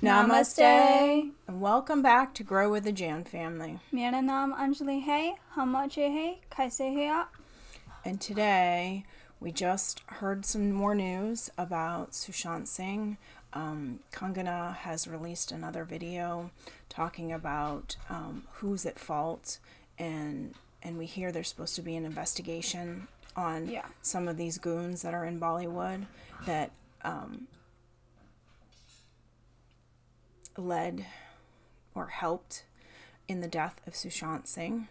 Namaste. Welcome back to Grow with the Jan family. Mera Anjali Hey, hamache Hey, kaise? And today we just heard some more news about Sushant Singh. Um, Kangana has released another video talking about um, who's at fault and and we hear there's supposed to be an investigation on Yeah. some of these goons that are in Bollywood that um, led or helped in the death of Sushant Singh.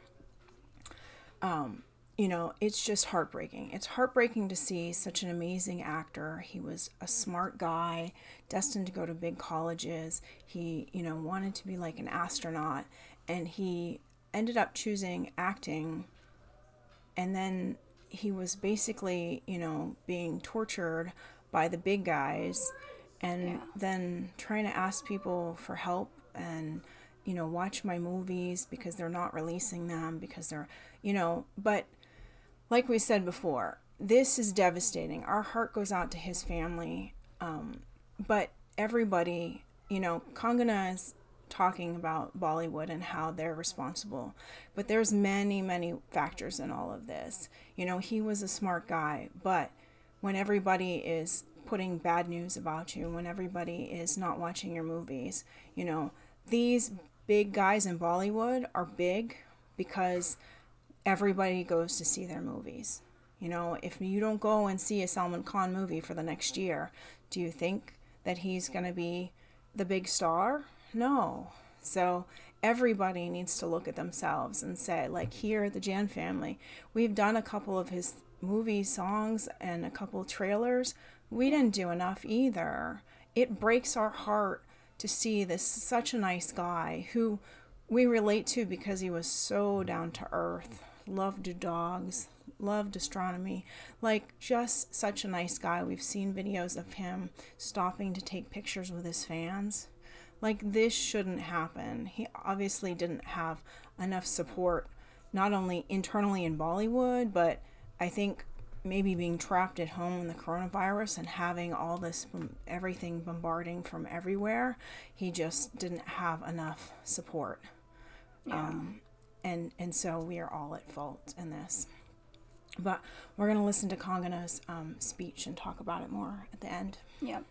Um, you know, it's just heartbreaking. It's heartbreaking to see such an amazing actor. He was a smart guy, destined to go to big colleges. He, you know, wanted to be like an astronaut, and he ended up choosing acting. And then he was basically, you know, being tortured by the big guys and Yeah. then trying to ask people for help and you know watch my movies because they're not releasing them because they're you know but like we said before this is devastating our heart goes out to his family um, but everybody you know kangana is talking about bollywood and how they're responsible but there's many many factors in all of this you know he was a smart guy but when everybody is putting bad news about you, when everybody is not watching your movies, you know, these big guys in Bollywood are big because everybody goes to see their movies. You know, if you don't go and see a Salman Khan movie for the next year, do you think that he's going to be the big star? No. So everybody needs to look at themselves and say, like here, at the Jan family, we've done a couple of his movie songs and a couple trailers. We didn't do enough either. It breaks our heart to see this such a nice guy who we relate to because he was so down to earth, loved dogs, loved astronomy, like just such a nice guy. We've seen videos of him stopping to take pictures with his fans. Like this shouldn't happen. He obviously didn't have enough support not only internally in Bollywood, but I think maybe being trapped at home in the coronavirus and having all this everything bombarding from everywhere, he just didn't have enough support. Um, and and so we are all at fault in this. But we're going to listen to Kangana's um, speech and talk about it more at the end. Yep.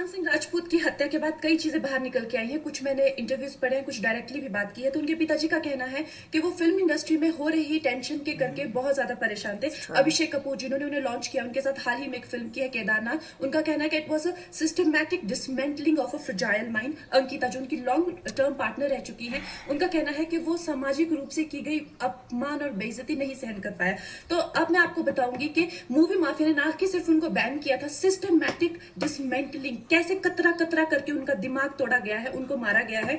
Singh Rajput की हत्या के बाद कई चीज़ें बाहर निकल के आई हैं। कुछ मैंने इंटरव्यूज़ पढ़े हैं कुछ डायरेक्टली भी बात की है। तो उनके पिताजी का कहना है कि वो फ़िल्म इंडस्ट्री में हो रही टेंशन के करके बहुत ज़्यादा परेशान थे। अभिषेक कपूर जिन्होंने उन्हें लॉन्च किया उनके साथ हाल ही में एक फ़िल्म की है केदारनाथ। उनका कहना है कि it was a systematic dismantling of a fragile mind Ankita जो उनकी लॉन्ग टर्म पार्टनर रह चुकी है उनका कहना है कि वो सामाजिक रूप से की गई अपमान और बेइज्जती नहीं सहन कर पाया। तो अब मैं आपको बताऊँगी कि मूवी माफिया ने ना कि सिर्फ़ उनको बैन किया था सिस्टमैटिक डिसमेंटलिंग कैसे कतरा कतरा करके उनका दिमाग तोड़ा गया है उनको मारा गया है।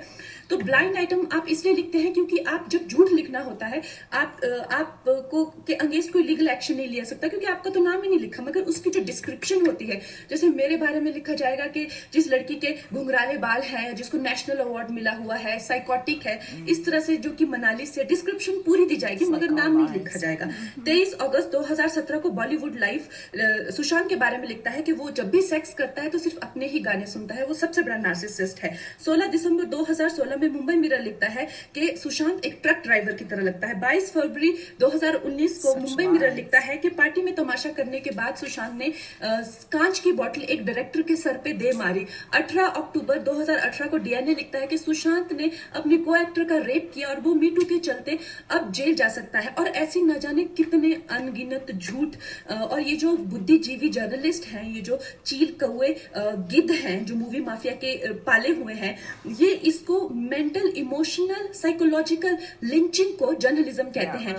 तो ब्लाइंड आइटम आप इसलिए लिखते हैं क्योंकि आप जब झूठ लिखना होता है आप आपको के अंगेंस्ट कोई लीगल एक्शन नहीं लिया सकता क्योंकि आपका तो नाम ही नहीं लिखा मगर उसकी जो डिस्क्रिप्शन होती है जैसे मेरे बारे में लिखा जाएगा कि जिस लड़की के घुंघराले बाल हैं जिसको नेशनल अवार्ड मिला हुआ है साइकोटिक है इस तरह से जो कि मनाली से डिस्क्रिप्शन पूरी दी जाएगी मगर नाम नहीं लिखा जाएगा। तेईस अगस्त 2017 को बॉलीवुड लाइफ सुशांत के बारे में लिखता है कि वो जब भी सेक्स करता है तो सिर्फ़ अपने ही गाने सुनता है वो सबसे बड़ा नार्सिसिस्ट है। 16 दिसंबर 2016 में मुंबई मिरर लिखता है कि सुशांत एक ट्रक ड्राइवर की तरह लगता है। 22 फरवरी 2019 को मुंबई मिरर लिखता है कि पार्टी में तमाशा करने के बाद सुशांत ने कांच की बोतल एक डायरेक्टर के सर पे दे मारी। 18 अक्टूबर 2018 को डीएनए लिखता है कि सुशांत ने अपने को एक्टर का रेप किया और वो मीटू के चलते अब जेल जा सकता है। और ऐसी न जाने कितने अनगिनत झूठ और ये जो बुद्धिजीवी जर्नलिस्ट हैं ये जो चील कौए गिद्ध हैं जो मूवी माफिया के पाले हुए हैं ये इसको मेंटल इमोशनल साइकोलॉजिकल लिंचिंग को जर्नलिज्म कहते हैं.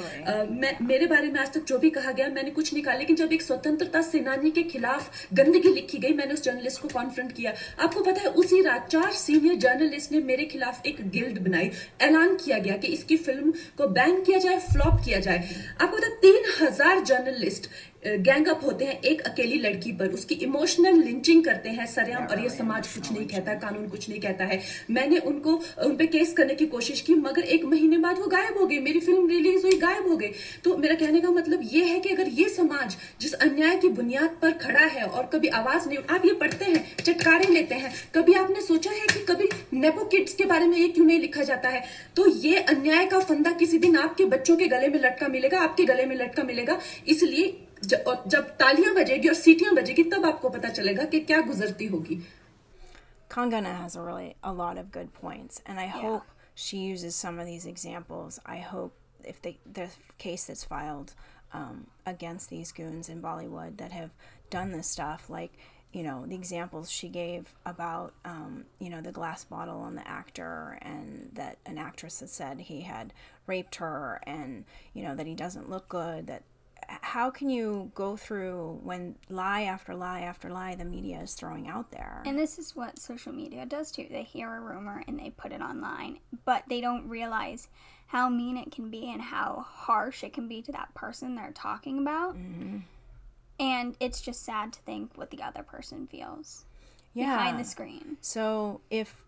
मैं मेरे बारे में आज तक जो भी कहा गया मैंने कुछ नहीं कहा लेकिन जब एक स्वतंत्रता सेनानी के खिलाफ गंदगी लिखी गई मैंने उस जर्नलिस्ट को कॉन्फ्रंट किया। आपको पता है उसी रात चार सीनियर जर्नलिस्ट ने मेरे खिलाफ एक गिल्ड बनाई। ऐलान किया गया कि इसकी फ़िल्म को बैन किया जाए फ्लॉप किया जाए। आपको पता है तीन हज़ार जर्नलिस्ट गैंग अप होते हैं एक अकेली लड़की पर। उसकी इमोशनल लिंचिंग करते हैं सरेआम और ये समाज कुछ नहीं कहता कानून कुछ नहीं कहता है। मैंने उनको उन पे केस करने की कोशिश की मगर एक महीने बाद वो गायब हो गई मेरी फ़िल्म रिलीज़ हुई गायब हो गई तो मेरा कहने का मतलब ये है कि अगर ये समाज जिस अन्याय की बुनियाद पर खड़ा है और कभी आवाज़ नहीं आप ये पढ़ते हैं चटकारे लेते हैं कभी आपने सोचा है कि कभी नेपो किड्स के बारे में ये क्यों नहीं लिखा जाता है? तो ये अन्याय का फंदा किसी दिन आपके बच्चों के गले में लटका मिलेगा आपके गले में लटका मिलेगा। इसलिए जब तालियां बजेगी और सीटियां बजेगी तब आपको पता चलेगा कि क्या गुजरती होगी Kangana has a really a lot of good points, and I yeah. hope she uses some of these examples. I hope if they, the case that's filed um, against these goons in Bollywood that have done this stuff, like you know the examples she gave about um, you know the glass bottle on the actor, and that an actress had said he had raped her, and you know that he doesn't look good, that how can you go through when lie after lie after lie the media is throwing out there? And this is what social media does too. They hear a rumor and they put it online, but they don't realize how mean it can be and how harsh it can be to that person they're talking about. Mm-hmm. And it's just sad to think what the other person feels yeah. behind the screen. So if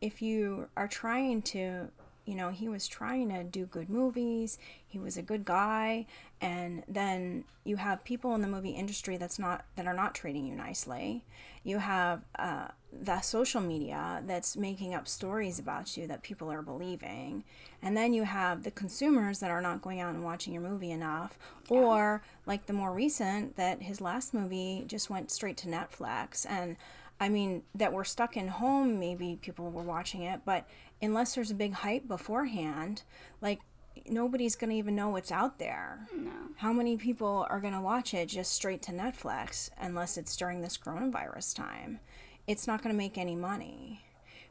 if you are trying to you know, he was trying to do good movies. He was a good guy, and then you have people in the movie industry that's not that are not treating you nicely. You have uh, the social media that's making up stories about you that people are believing, and then you have the consumers that are not going out and watching your movie enough, yeah. or like the more recent that his last movie just went straight to Netflix and. I mean, that we're stuck in home, maybe people were watching it, but unless there's a big hype beforehand, like nobody's going to even know what's out there. No. How many people are going to watch it just straight to Netflix unless it's during this coronavirus time? It's not going to make any money.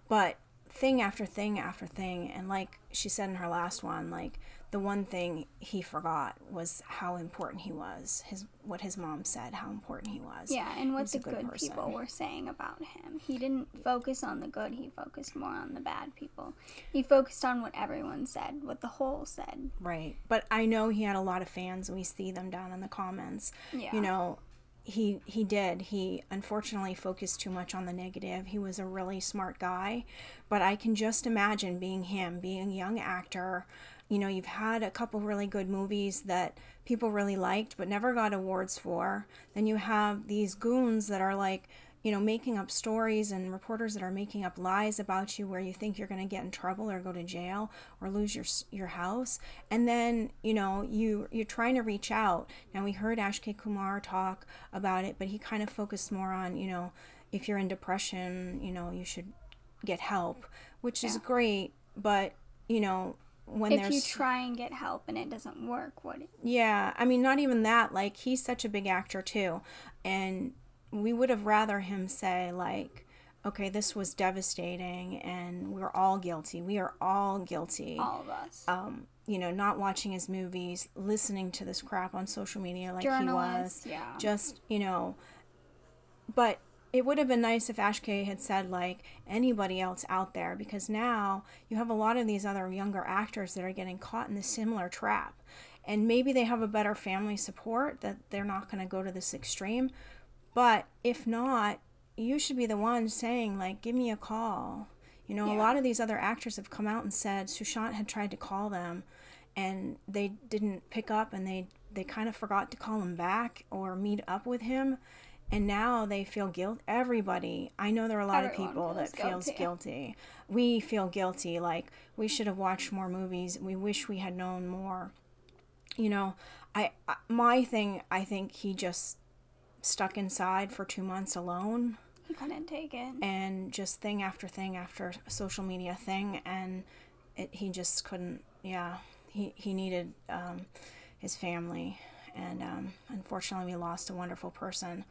But thing after thing after thing, and like she said in her last one, like the one thing he forgot was how important he was. His what his mom said, how important he was. Yeah, and what the good, good people were saying about him. He didn't focus on the good, he focused more on the bad people. He focused on what everyone said, what the whole said. Right. But I know he had a lot of fans. We see them down in the comments. Yeah. You know, he he did. He unfortunately focused too much on the negative. He was a really smart guy, but I can just imagine being him, being a young actor you know you've had a couple really good movies that people really liked but never got awards for then you have these goons that are like you know making up stories and reporters that are making up lies about you where you think you're going to get in trouble or go to jail or lose your your house. And then you know you you're trying to reach out. Now we heard Akshay Kumar talk about it but he kind of focused more on you know if you're in depression you know you should get help which yeah. is great. But you know when if you try and get help and it doesn't work what yeah i mean not even that like he's such a big actor too. And we would have rather him say like okay this was devastating and we're all guilty we are all guilty all of us um you know not watching his movies listening to this crap on social media like he was yeah just you know but it would have been nice if Akshay had said like anybody else out there because now you have a lot of these other younger actors that are getting caught in this similar trap. And maybe they have a better family support that they're not going to go to this extreme. But if not, you should be the one saying like give me a call. You know, yeah. a lot of these other actors have come out and said Sushant had tried to call them and they didn't pick up and they they kind of forgot to call him back or meet up with him and now they feel guilt everybody i know there are a lot Everyone of people feels that guilty. feels guilty we feel guilty like we should have watched more movies we wish we had known more you know i my thing i think he just stuck inside for two months alone he couldn't take it and just thing after thing after social media thing and it, he just couldn't yeah he, he needed um, his family and um, unfortunately we lost a wonderful person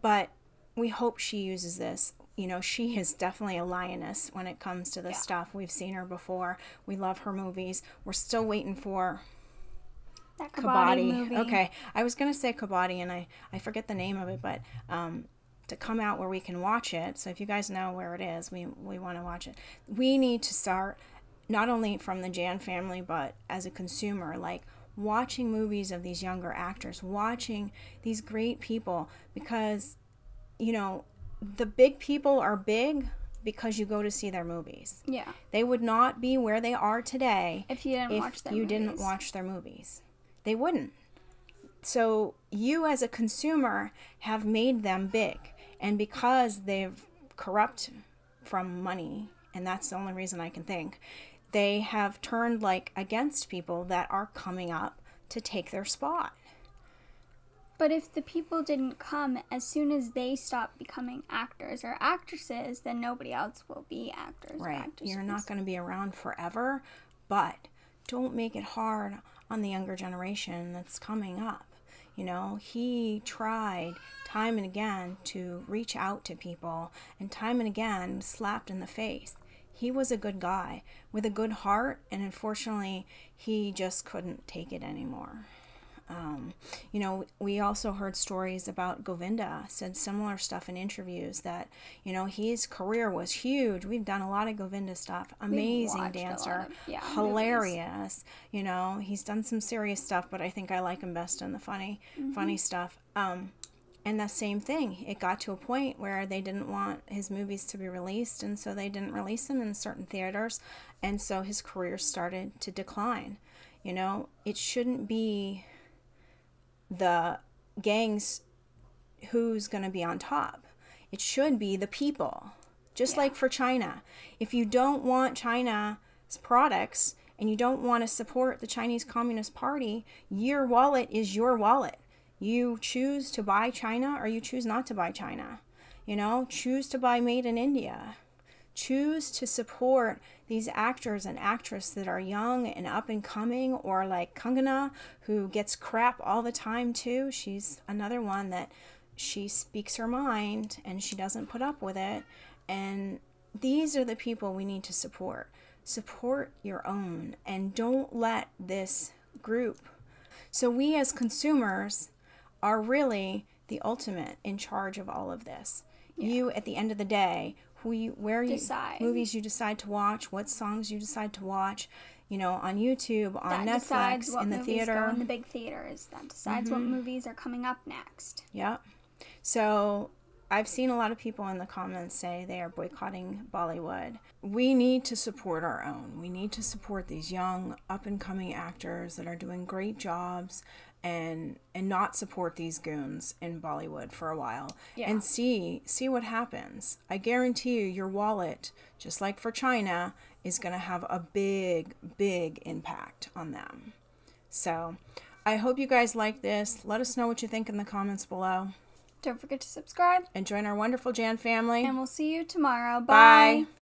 but we hope she uses this. You know, she is definitely a lioness when it comes to this yeah. stuff. We've seen her before. We love her movies. We're still waiting for that Kabaddi. Okay, I was gonna say Kabaddi, and I I forget the name of it, but um, to come out where we can watch it. So if you guys know where it is, we we want to watch it. We need to start not only from the Jan family, but as a consumer, like watching movies of these younger actors, watching these great people because, you know, the big people are big because you go to see their movies. Yeah. They would not be where they are today If you didn't if watch their you didn't watch their movies. They wouldn't. So you as a consumer have made them big. And because they've corrupt from money, and that's the only reason I can think, they have turned like against people that are coming up to take their spot. But if the people didn't come as soon as they stop becoming actors or actresses, then nobody else will be actors or Right. actresses. You're not going to be around forever, but don't make it hard on the younger generation that's coming up. You know, he tried time and again to reach out to people and time and again slapped in the face. He was a good guy with a good heart, and unfortunately, he just couldn't take it anymore. Um, you know, we also heard stories about Govinda said similar stuff in interviews that, you know, his career was huge. We've done a lot of Govinda stuff. Amazing watched a lot dancer, of- yeah, movies. hilarious. You know, he's done some serious stuff, but I think I like him best in the funny, funny stuff. Um, and the same thing, it got to a point where they didn't want his movies to be released, and so they didn't release them in certain theaters, and so his career started to decline. You know, it shouldn't be the gangs who's going to be on top. It should be the people. Just like for China. If you don't want China's products and you don't want to support the Chinese Communist Party, your wallet is your wallet. You choose to buy China or you choose not to buy China. You know, choose to buy made in India. Choose to support these actors and actresses that are young and up and coming, or like Kangana, who gets crap all the time too. She's another one that she speaks her mind and she doesn't put up with it. And these are the people we need to support. Support your own and don't let this group. So, we as consumers are really the ultimate in charge of all of this. You, at the end of the day, who you, where you, Decide. movies you decide to watch, what songs you decide to watch, you know, on YouTube, on that Netflix, in the theater. Mm-hmm. in the big theaters. That decides what movies are coming up next. Yep. So I've seen a lot of people in the comments say they are boycotting Bollywood. We need to support our own. We need to support these young, up and coming actors that are doing great jobs and and not support these goons in Bollywood for a while Yeah. and see see what happens. I guarantee you your wallet, just like for China, is going to have a big big impact on them. So, I hope you guys like this. Let us know what you think in the comments below Don't forget to subscribe, and join our wonderful Jan family. and we'll see you tomorrow. Bye. Bye.